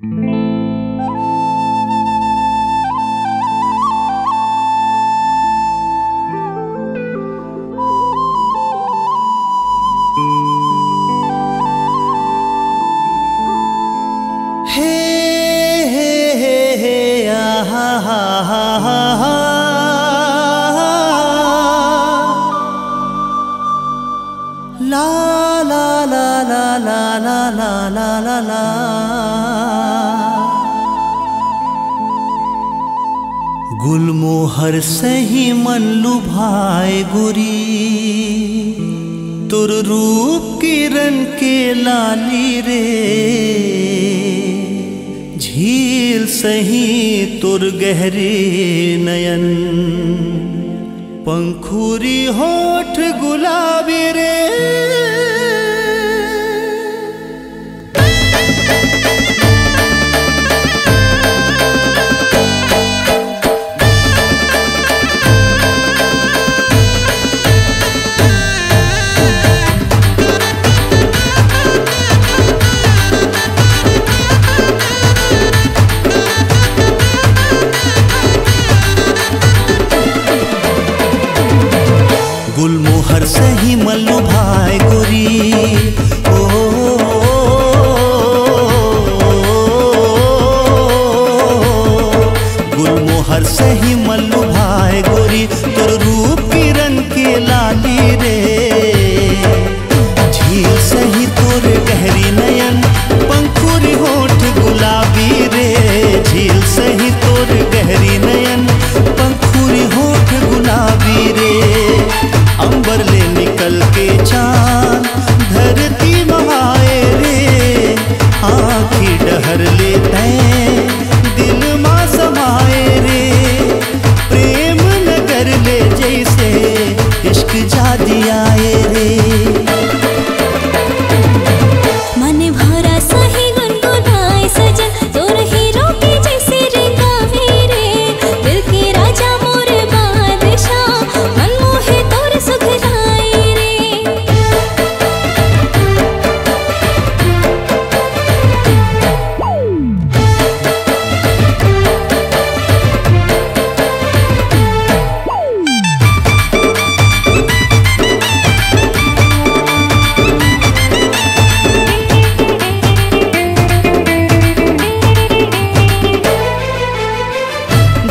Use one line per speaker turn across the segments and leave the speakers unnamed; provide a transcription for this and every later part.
Mm-hmm. ला ला ला ला ला गुलमोहर सही मन लुभाए गुरी। तुर रूप किरण के लाली रे। झील सही तुर गहरे नयन। पंखुरी होठ गुलाबी रे। सही मल्लू भाई गोरी ओ गुलमोहर सही मल्लू भाई गोरी तोर रूप चल के चाँद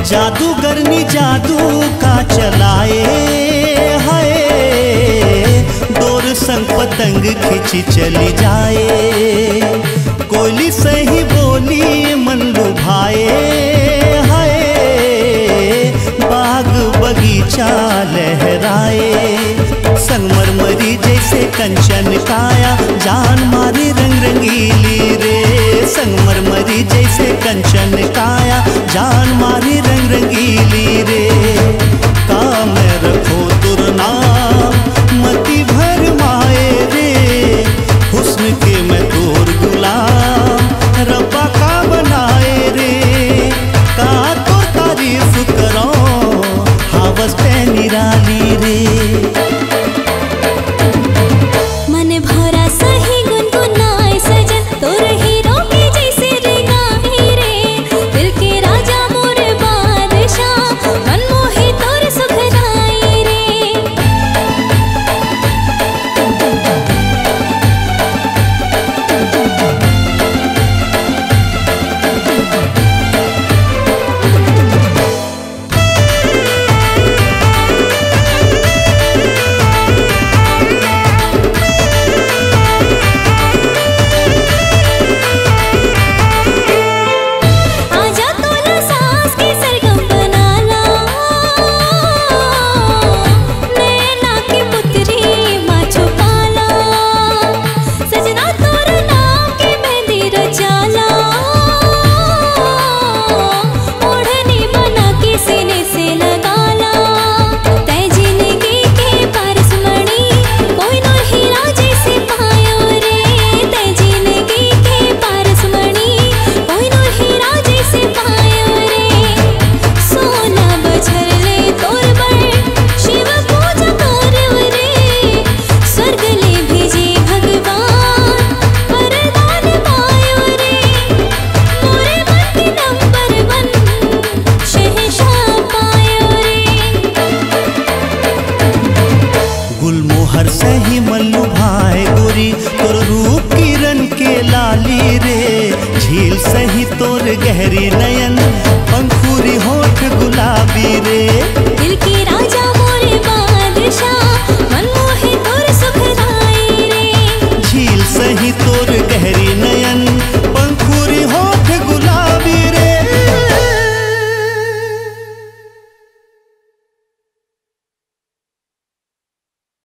जादूगरनी जादू का चलाए हाय। डोर संग पतंग खिंची चली जाए। कोयली सही बोली मन लुभाए हाय। बाग बगीचा लहराए। संगमरमरी जैसे कंचन काया। जान मारी रंग रंगीली रे। संगमरमरी जैसे कंचन काया। जान मारी रंगीली रे। काम रखो तुरना मति भर माए रे। हुस्न के मैं तोर गुलाम, रब्बा का बनाए रे। का तो तारीफ़ करो, हावस पे निराली रे।
मन भरा सही गुनगुनाए
मोहर से ही मल्लू भाई गोरी। तोर रूप किरण के लाली रे। झील सही तोर गहरी नयन